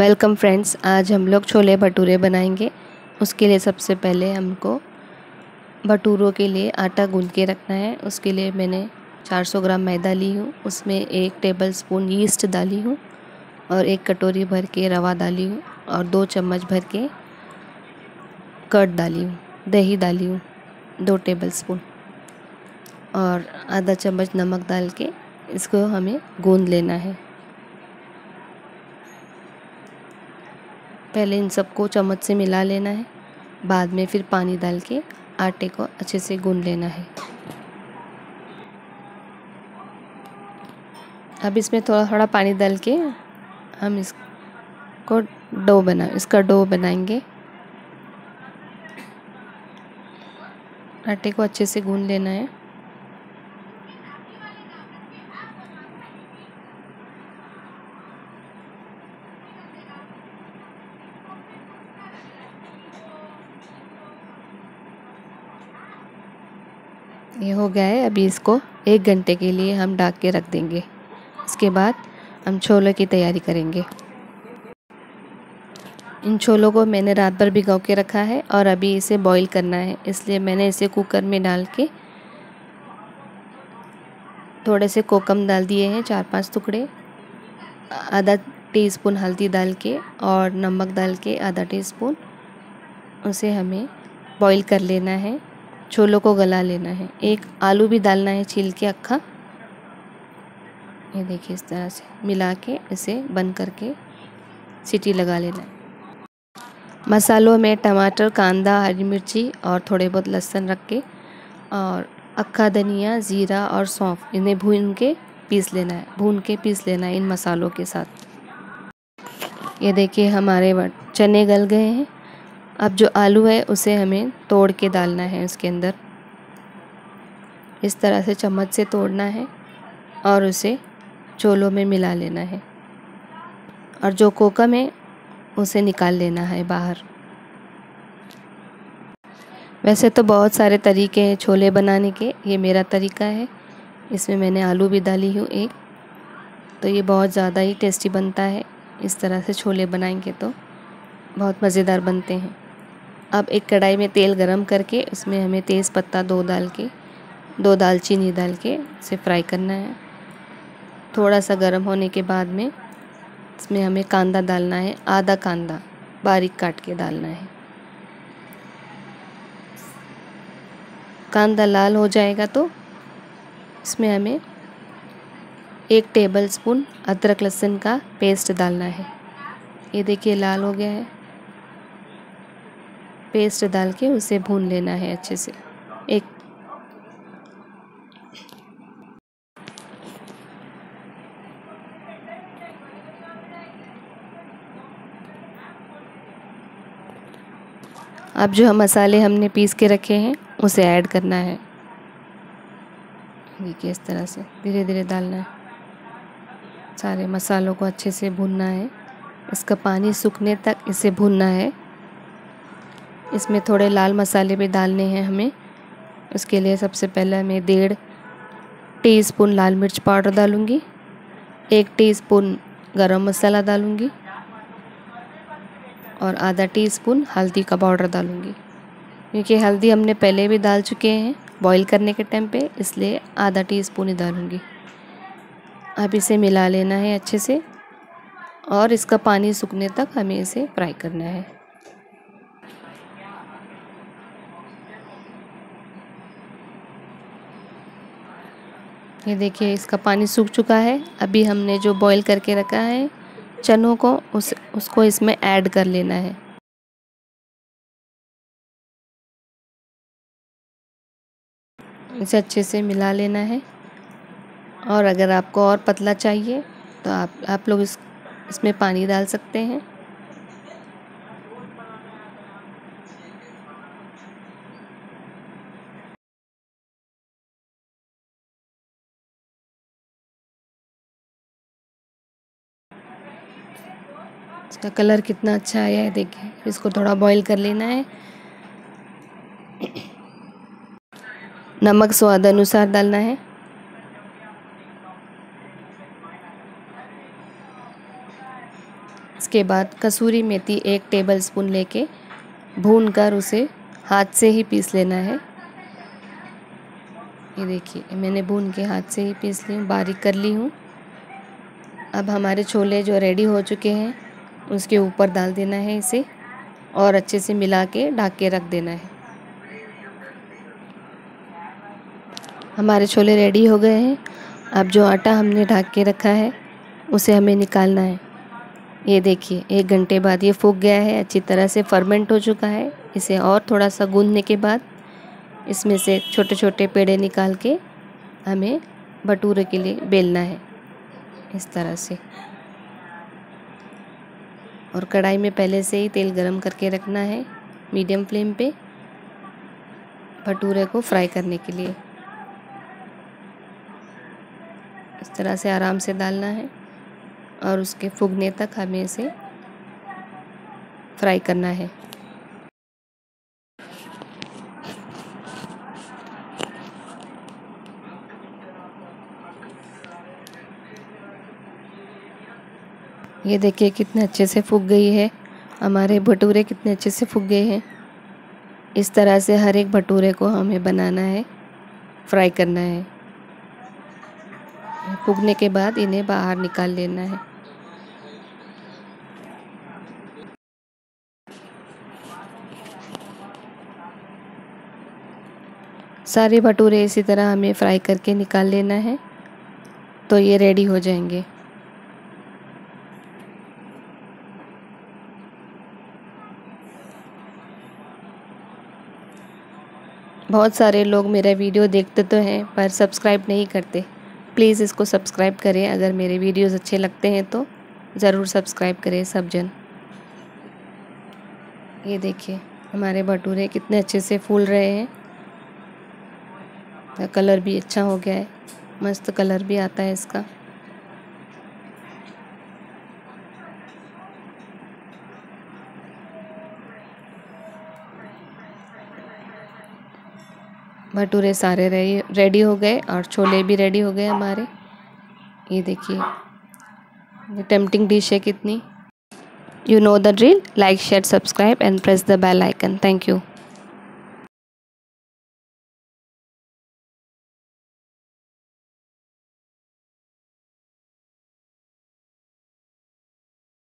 Welcome friends आज हम लोग छोले भटूरे बनाएँगे। उसके लिए सबसे पहले हमको भटूरों के लिए आटा गूंद के रखना है। उसके लिए मैंने 400 ग्राम मैदा ली हूँ। उसमें एक टेबल स्पून यीस्ट डाली हूँ और एक कटोरी भर के रवा डाली हूँ और दो चम्मच भर के कर्ड डाली हूँ। दही डाली हूँ, दो टेबल स्पून और आधा चम्मच नमक डाल के इसको हमें गूंद लेना है। पहले इन सबको चम्मच से मिला लेना है। बाद में फिर पानी डाल के आटे को अच्छे से गूंद लेना है। अब इसमें थोड़ा थोड़ा पानी डाल के हम इसको डो बना, इसका डो बनाएँगे। आटे को अच्छे से गूंद लेना है। ये हो गया है। अभी इसको एक घंटे के लिए हम ढक के रख देंगे। इसके बाद हम छोलों की तैयारी करेंगे। इन छोलों को मैंने रात भर भिगो के रखा है और अभी इसे बॉईल करना है। इसलिए मैंने इसे कुकर में डाल के थोड़े से कोकम डाल दिए हैं, चार पाँच टुकड़े। आधा टीस्पून हल्दी डाल के और नमक डाल के आधा टीस्पून उसे हमें बॉईल कर लेना है। छोलों को गला लेना है। एक आलू भी डालना है छील के अक्खा। ये देखिए इस तरह से मिला के इसे बंद करके सीटी लगा लेना है। मसालों में टमाटर, कांदा, हरी मिर्ची और थोड़े बहुत लहसुन रख के और अक्खा, धनिया, ज़ीरा और सौंफ इन्हें भून के पीस लेना है। भून के पीस लेना है इन मसालों के साथ। ये देखिए हमारे चने गल गए हैं। अब जो आलू है, उसे हमें तोड़ के डालना है उसके अंदर। इस तरह से चम्मच से तोड़ना है और उसे चोलों में मिला लेना है। और जो कोकम है, उसे निकाल लेना है बाहर। वैसे तो बहुत सारे तरीके हैं छोले बनाने के, ये मेरा तरीका है। इसमें मैंने आलू भी डाली हूँ एक। तो ये बहुत ज़्यादा ही टेस्टी बनता है, इस तरह से छोले बनाएँगे तो। बहुत मज़ेदार बनते हैं। अब एक कढ़ाई में तेल गरम करके उसमें हमें तेज़ पत्ता दो डाल के, दो दालचीनी डाल के उसे फ्राई करना है। थोड़ा सा गर्म होने के बाद में इसमें हमें कांदा डालना है, आधा कांदा बारीक काट के डालना है। कांदा लाल हो जाएगा तो इसमें हमें एक टेबल स्पून अदरक लहसुन का पेस्ट डालना है। ये देखिए लाल हो गया है। पेस्ट डाल के उसे भून लेना है अच्छे से। एक अब जो हम मसाले हमने पीस के रखे हैं, उसे ऐड करना है। देखिए इस तरह से धीरे धीरे डालना है। सारे मसालों को अच्छे से भूनना है। इसका पानी सूखने तक इसे भूनना है। इसमें थोड़े लाल मसाले भी डालने हैं हमें। उसके लिए सबसे पहले मैं डेढ़ टीस्पून लाल मिर्च पाउडर डालूँगी, एक टीस्पून गरम मसाला डालूँगी और आधा टीस्पून हल्दी का पाउडर डालूँगी। क्योंकि हल्दी हमने पहले भी डाल चुके हैं बॉईल करने के टाइम पे, इसलिए आधा टीस्पून ही डालूँगी। अब इसे मिला लेना है अच्छे से और इसका पानी सूखने तक हमें इसे फ्राई करना है। ये देखिए, इसका पानी सूख चुका है। अभी हमने जो बॉईल करके रखा है, चनों को उस, उसको इसमें ऐड कर लेना है। इसे अच्छे से मिला लेना है। और अगर आपको और पतला चाहिए तो आप आप लोग इस, इसमें पानी डाल सकते हैं। इसका कलर कितना अच्छा आया है देखिए इसको थोड़ा बॉईल कर लेना है। नमक स्वाद अनुसार डालना है। इसके बाद कसूरी मेथी एक टेबल स्पून लेके भून कर उसे हाथ से ही पीस लेना है। ये देखिए, मैंने भून के हाथ से ही पीस ली हूँ, बारीक कर ली हूँ। अब हमारे छोले जो रेडी हो चुके हैं उसके ऊपर डाल देना है इसे और अच्छे से मिला के ढाक के रख देना है। हमारे छोले रेडी हो गए हैं। अब जो आटा हमने ढाक के रखा है, उसे हमें निकालना है। ये देखिए, एक घंटे बाद ये फूक गया है, अच्छी तरह से फर्मेंट हो चुका है। इसे और थोड़ा सा गूंदने के बाद इसमें से छोटे छोटे पेड़े निकाल के हमें भटूरे के लिए बेलना है, इस तरह से। और कढ़ाई में पहले से ही तेल गरम करके रखना है मीडियम फ्लेम पे, भटूरे को फ्राई करने के लिए। इस तरह से आराम से डालना है और उसके फूगने तक हमें इसे फ्राई करना है। ये देखिए कितने अच्छे से फूक गई है। हमारे भटूरे कितने अच्छे से फूक गए हैं। इस तरह से हर एक भटूरे को हमें बनाना है, फ्राई करना है। फूकने के बाद इन्हें बाहर निकाल लेना है। सारे भटूरे इसी तरह हमें फ्राई करके निकाल लेना है। तो ये रेडी हो जाएँगे। बहुत सारे लोग मेरा वीडियो देखते तो हैं, पर सब्सक्राइब नहीं करते। प्लीज़ इसको सब्सक्राइब करें, अगर मेरे वीडियोस अच्छे लगते हैं तो ज़रूर सब्सक्राइब करें सब जन। ये देखिए, हमारे भटूरे कितने अच्छे से फूल रहे हैं। कलर भी अच्छा हो गया है, मस्त कलर भी आता है इसका। भटूरे सारे रेडी हो गए और छोले भी रेडी हो गए हमारे। ये देखिए टेम्पटिंग डिश है कितनी। You know the drill like share subscribe and press the bell icon thank you